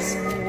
Yes.